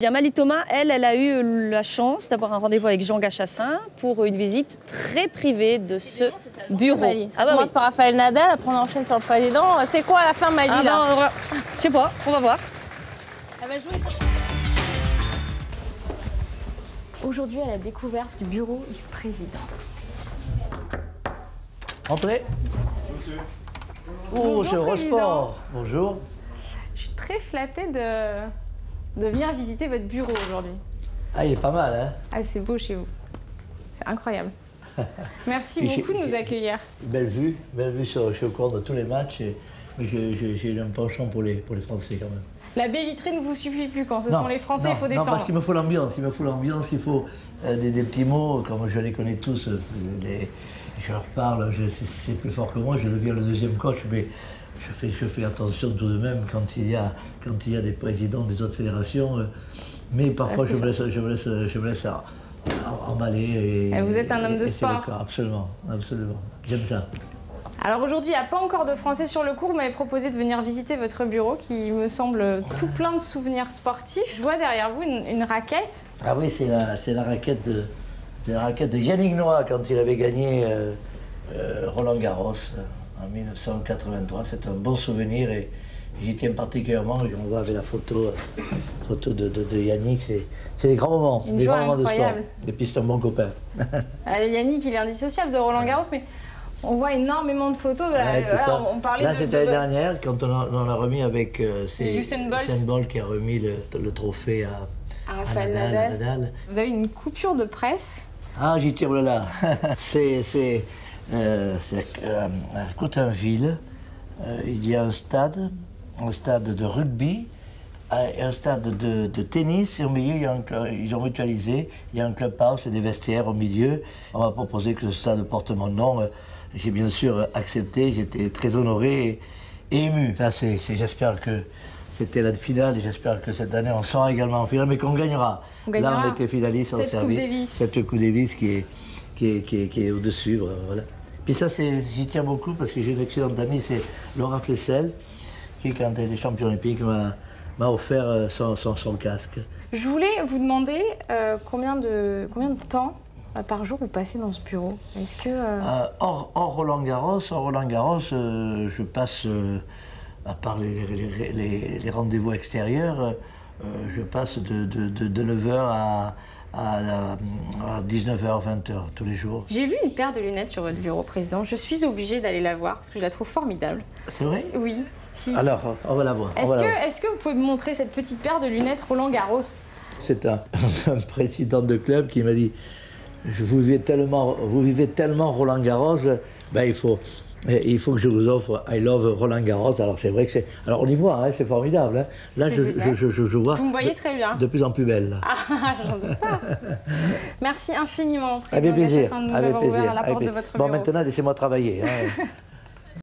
Bien, Mali Thomas, elle, elle a eu la chance d'avoir un rendez-vous avec Jean Gachassin pour une visite très privée de ce bureau. Mali. Ça Ah bah commence oui. par Raphaël Nadal, après on enchaîne sur le président. C'est quoi à la fin Mali Ah là bah, va- Je sais pas, on va voir. Elle va jouer sur- Aujourd'hui, à la découverte du bureau du président. Entrez. Oh, Bonjour. Bonjour. Je suis très flattée de, de venir visiter votre bureau aujourd'hui. Ah, il est pas mal, hein Ah, c'est beau chez vous. C'est incroyable. Merci beaucoup de nous accueillir. Belle vue, belle vue sur, suis au courant de tous les matchs. J'ai- un penchant pour les, pour les Français quand même. La baie vitrée ne vous suffit plus quand ce Non, sont les Français, non, il faut Non, descendre. parce qu'il me faut l'ambiance, il me faut l'ambiance, il faut euh, des, des petits mots, comme je les connais tous, euh, des- je leur parle, c'est- c'est plus fort que moi, je deviens le deuxième coach, mais je fais, je fais attention tout de même quand il y a, quand il y a des présidents des autres fédérations, euh, mais parfois Restez je me, laisse, je me laisse, je me laisse en- en- emballer. Et, Et vous êtes un homme de et sport. cas, absolument, absolument, j'aime ça. Alors aujourd'hui, il n'y a pas encore de Français sur le cours. Vous m'avez proposé de venir visiter votre bureau qui me semble tout plein de souvenirs sportifs. Je vois derrière vous une, une raquette. Ah oui, c'est la, raquette de, c'est la raquette de Yannick Noah quand il avait gagné euh, euh, Roland Garros en 1983. C'est un bon souvenir et j'y tiens particulièrement. On voit avec la photo, euh, photo de, de- de Yannick, c'est, c'est des grands moments, Une des joie grands moments de sport. Et puis c'est un bon copain. Euh, Yannick, il est indissociable de Roland Garros, mais on voit énormément de photos. Là, Ouais, ça. on parlait Là, c'était de- l'année dernière quand on a, on a remis avec euh, Usain Bolt. Usain Bolt qui a remis le, le trophée à, à à Raphaël Nadal, Nadal. à Nadal. Vous avez une coupure de presse? Ah, j'y tire le là. c'est c'est, euh, c'est, euh, à Coutainville. euh, il y a un stade, un stade de rugby et un stade de, de tennis. Et au milieu, il y a un ils ont mutualisé. Il y a un clubhouse et des vestiaires au milieu. On m'a proposé que ce stade porte mon nom. J'ai bien sûr accepté. J'étais très honoré et, et ému. Ça, c'est, j'espère que c'était la finale et j'espère que cette année on sera également en finale, mais qu'on gagnera. On Là, on était finaliste en cette Coupe service. Davis. Cette Coupe Davis qui est, qui est, qui est, qui est au-dessus. Voilà. Puis ça, j'y tiens beaucoup parce que j'ai une excellente amie, c'est Laura Flessel, qui, quand elle était championne olympique, m'a, offert euh, son, son, son casque. Je voulais vous demander euh, combien, de, combien de temps euh, par jour vous passez dans ce bureau? Est-ce que. euh, Euh, hors, hors Roland Garros, hors Roland Garros, euh, je passe, à part les, les- les- les rendez-vous extérieurs, je passe de, de, de, de 9h à, à, à 19h, 20h tous les jours. J'ai vu une paire de lunettes sur votre bureau, président. Je suis obligée d'aller la voir parce que je la trouve formidable. C'est vrai? Oui. Si, Alors, on va la voir. Est-ce que, est que vous pouvez me montrer cette petite paire de lunettes Roland Garros? C'est un, un président de club qui m'a dit Je- vous vivez tellement, vous vivez tellement Roland Garros, ben il faut, il faut que je vous offre I Love Roland Garros. Alors c'est vrai que c'est. Alors on y voit, hein, c'est formidable. hein. Là, je, je, je, je vois. Vous me voyez de- très bien. De plus en plus belle. Ah, j'en doute pas. Merci infiniment, avec plaisir. Gachassin, de nous Avec avoir plaisir. ouvert la avec porte de plaisir. Bon, bureau. maintenant, laissez-moi travailler. hein.